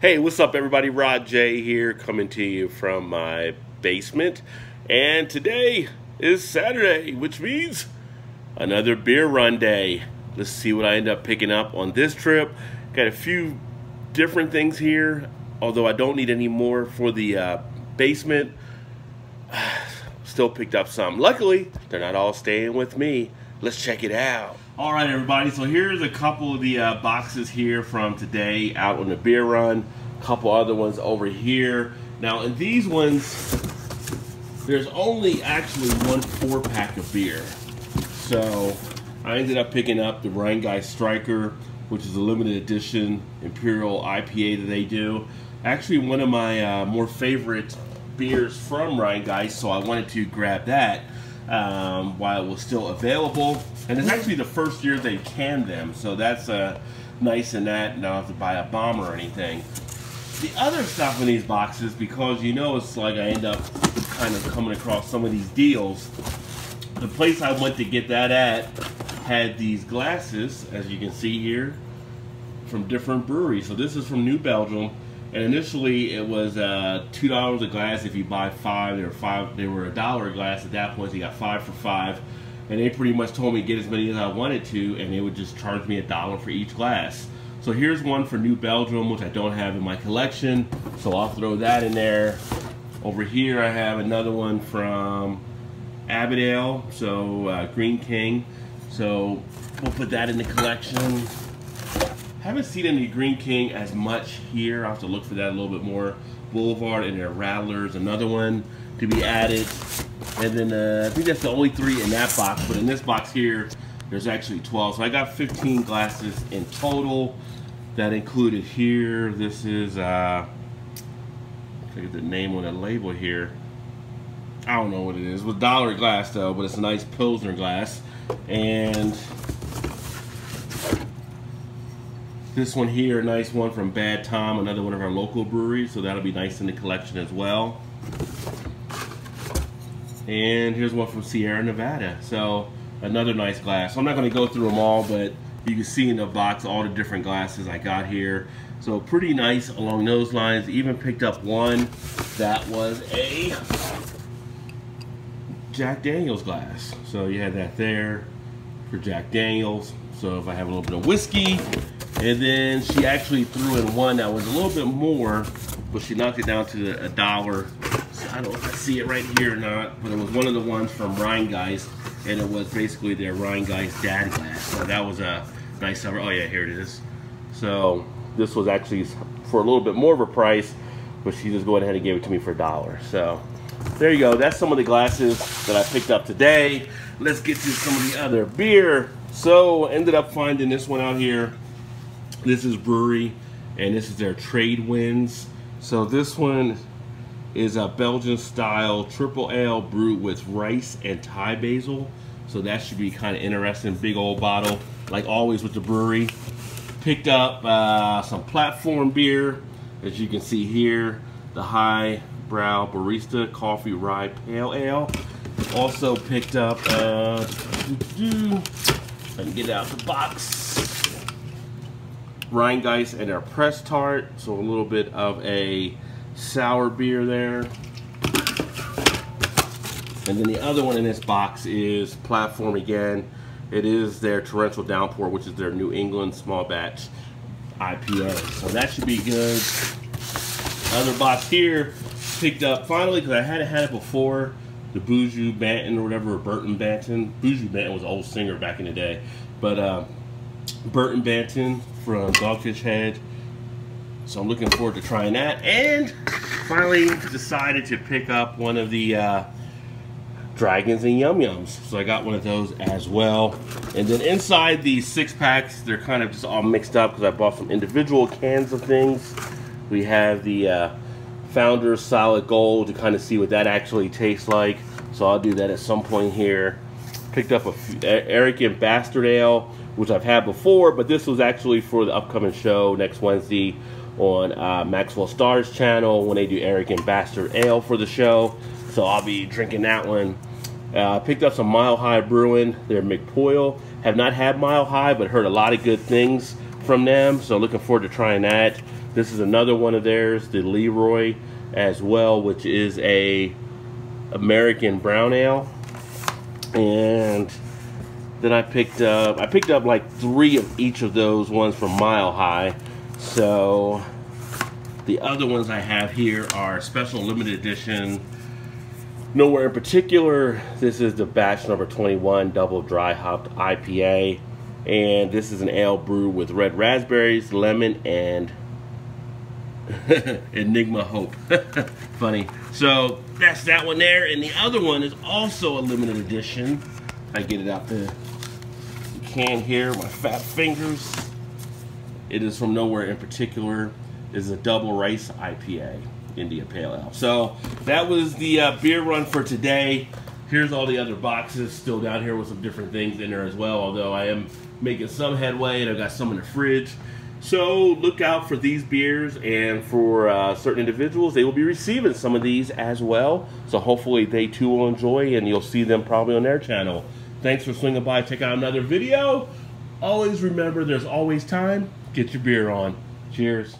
Hey, what's up, everybody? Rod J here, coming to you from my basement. And today is Saturday, which means another beer run day. Let's see what I end up picking up on this trip. Got a few different things here, although I don't need any more for the uh, basement. Still picked up some. Luckily, they're not all staying with me. Let's check it out. All right, everybody. So here's a couple of the uh, boxes here from today out on the beer run. A couple other ones over here. Now, in these ones, there's only actually one four pack of beer. So I ended up picking up the Rhinegeist Striker, which is a limited edition Imperial IPA that they do. Actually, one of my uh, more favorite beers from Rhinegeist, so I wanted to grab that um, while it was still available. And it's actually the first year they canned them, so that's uh, nice in that. You don't have to buy a bomber or anything. The other stuff in these boxes, because you know it's like I end up kind of coming across some of these deals. The place I went to get that at had these glasses, as you can see here, from different breweries. So this is from New Belgium. And initially, it was uh, two dollars a glass if you buy five. They were five. They were a dollar a glass at that point. So you got five for five, and they pretty much told me get as many as I wanted to, and they would just charge me a dollar for each glass. So here's one for New Belgium, which I don't have in my collection, so I'll throw that in there. Over here, I have another one from Abbot Ale, so uh, Greene King. So we'll put that in the collection. Haven't seen any Greene King as much here. I'll have to look for that a little bit more. Boulevard and their Rattlers, another one to be added. And then uh, I think that's the only three in that box. But in this box here, there's actually 12. So I got 15 glasses in total. That included here. This is, uh, look at the name on the label here. I don't know what it is. With dollar glass though, but it's a nice Pilsner glass. And This one here, a nice one from Bad Tom, another one of our local breweries, so that'll be nice in the collection as well. And here's one from Sierra Nevada, so another nice glass. So I'm not going to go through them all, but you can see in the box all the different glasses I got here. So pretty nice along those lines. Even picked up one that was a Jack Daniels glass. So you had that there for Jack Daniels. So if I have a little bit of whiskey, and then she actually threw in one that was a little bit more, but she knocked it down to a dollar. So I don't know if I see it right here or not, but it was one of the ones from Rhinegeist, and it was basically their Rhinegeist dad glass. So that was a nice summer. Oh yeah, here it is. So this was actually for a little bit more of a price, but she just went ahead and gave it to me for a dollar. So there you go. That's some of the glasses that I picked up today. Let's get to some of the other beer. So ended up finding this one out here this is Bruery, and this is their trade winds. So this one is a Belgian style triple ale brewed with rice and Thai basil. So that should be kind of interesting. Big old bottle, like always with the Bruery. Picked up uh, some platform beer, as you can see here. The High Brow Barista Coffee Rye Pale Ale. Also picked up, uh, I can get it out the box. Rhinegeist and our press tart. So a little bit of a sour beer there. And then the other one in this box is Platform again. It is their Torrential Downpour, which is their New England small batch IPA. So that should be good. Other box here, picked up finally, because I hadn't had it before, the Buju Banton or whatever, or Burton Banton. Buju Banton was an old singer back in the day. But uh, Burton Banton from Dogfish Head. So I'm looking forward to trying that. And finally decided to pick up one of the uh, Dragons and Yum Yums. So I got one of those as well. And then inside these six packs, they're kind of just all mixed up because I bought some individual cans of things. We have the uh, Founders Solid Gold to kind of see what that actually tastes like. So I'll do that at some point here. Picked up a Arrogant Bastard Ale which I've had before, but this was actually for the upcoming show next Wednesday on uh, Maxwell Stars channel when they do Arrogant Bastard Ale for the show. So I'll be drinking that one. Uh, picked up some Mile High Brewing, their McPoyle. Have not had Mile High, but heard a lot of good things from them. So looking forward to trying that. This is another one of theirs, the Leroy as well, which is a American brown ale. And then I picked up, I picked up like three of each of those ones from Mile High. So the other ones I have here are special limited edition. Nowhere in particular. This is the batch number 21 double dry hopped IPA. And this is an ale brewed with red raspberries, lemon, and Enigma Hope. Funny. So that's that one there. And the other one is also a limited edition. I get it out the can here, my fat fingers. It is from nowhere in particular. It is a double rice IPA, India Pale Ale. So that was the uh, beer run for today. Here's all the other boxes still down here with some different things in there as well, although I am making some headway and I've got some in the fridge. So look out for these beers and for uh, certain individuals, they will be receiving some of these as well. So hopefully they too will enjoy and you'll see them probably on their channel. Thanks for swinging by. Check out another video. Always remember there's always time. Get your beer on. Cheers.